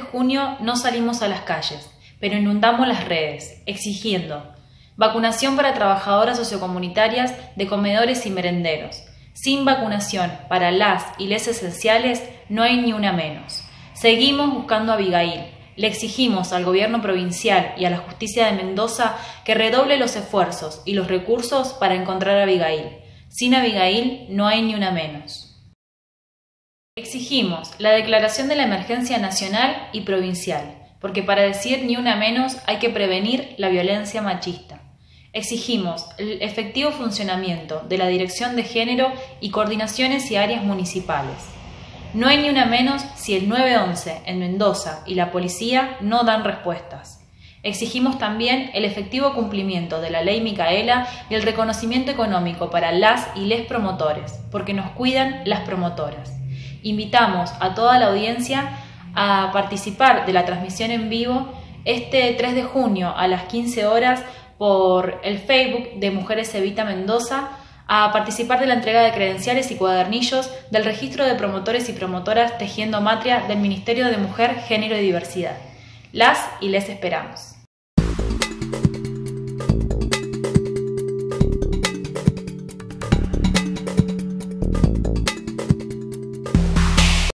junio no salimos a las calles, pero inundamos las redes, exigiendo vacunación para trabajadoras sociocomunitarias de comedores y merenderos. Sin vacunación para las y les esenciales no hay ni una menos. Seguimos buscando a Abigail. Le exigimos al gobierno provincial y a la justicia de Mendoza que redoble los esfuerzos y los recursos para encontrar a Abigail. Sin Abigail no hay ni una menos. Exigimos la declaración de la emergencia nacional y provincial, porque para decir ni una menos hay que prevenir la violencia machista. Exigimos el efectivo funcionamiento de la Dirección de Género y coordinaciones y áreas municipales. No hay ni una menos si el 911 en Mendoza y la policía no dan respuestas. Exigimos también el efectivo cumplimiento de la ley Micaela y el reconocimiento económico para las y les promotores, porque nos cuidan las promotoras. Invitamos a toda la audiencia a participar de la transmisión en vivo este 3 de junio a las 15 horas por el Facebook de Mujeres Evita Mendoza a participar de la entrega de credenciales y cuadernillos del registro de promotores y promotoras Tejiendo Matria del Ministerio de Mujer, Género y Diversidad. Las y les esperamos.